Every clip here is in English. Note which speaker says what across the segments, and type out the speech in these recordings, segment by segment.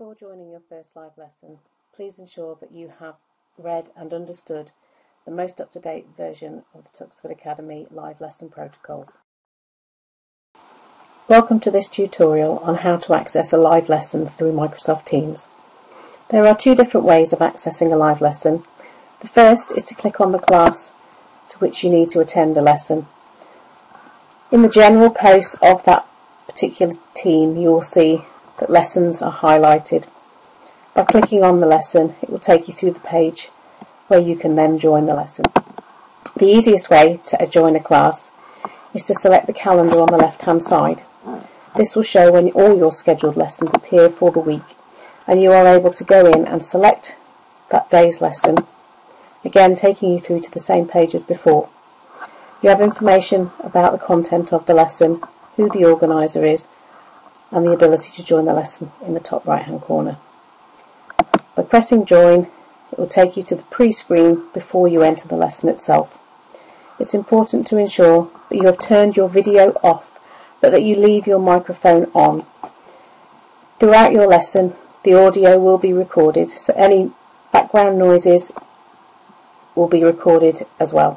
Speaker 1: Before joining your first live lesson, please ensure that you have read and understood the most up-to-date version of the Tuxford Academy live lesson protocols. Welcome to this tutorial on how to access a live lesson through Microsoft Teams. There are two different ways of accessing a live lesson. The first is to click on the class to which you need to attend a lesson. In the general posts of that particular team you will see that lessons are highlighted. By clicking on the lesson it will take you through the page where you can then join the lesson. The easiest way to join a class is to select the calendar on the left hand side. This will show when all your scheduled lessons appear for the week and you are able to go in and select that day's lesson again taking you through to the same page as before. You have information about the content of the lesson, who the organiser is and the ability to join the lesson in the top right hand corner. By pressing join it will take you to the pre-screen before you enter the lesson itself. It's important to ensure that you have turned your video off but that you leave your microphone on. Throughout your lesson the audio will be recorded so any background noises will be recorded as well.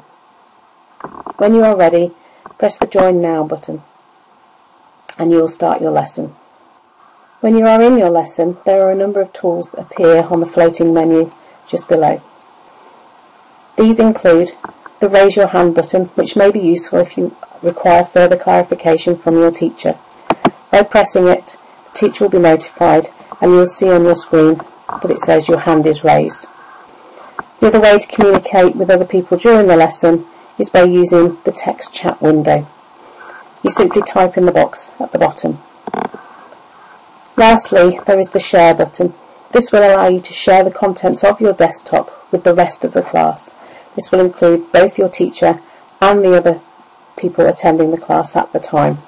Speaker 1: When you are ready press the join now button and you will start your lesson. When you are in your lesson, there are a number of tools that appear on the floating menu just below. These include the raise your hand button, which may be useful if you require further clarification from your teacher. By pressing it, the teacher will be notified and you'll see on your screen that it says your hand is raised. The other way to communicate with other people during the lesson is by using the text chat window you simply type in the box at the bottom. Lastly, there is the share button. This will allow you to share the contents of your desktop with the rest of the class. This will include both your teacher and the other people attending the class at the time.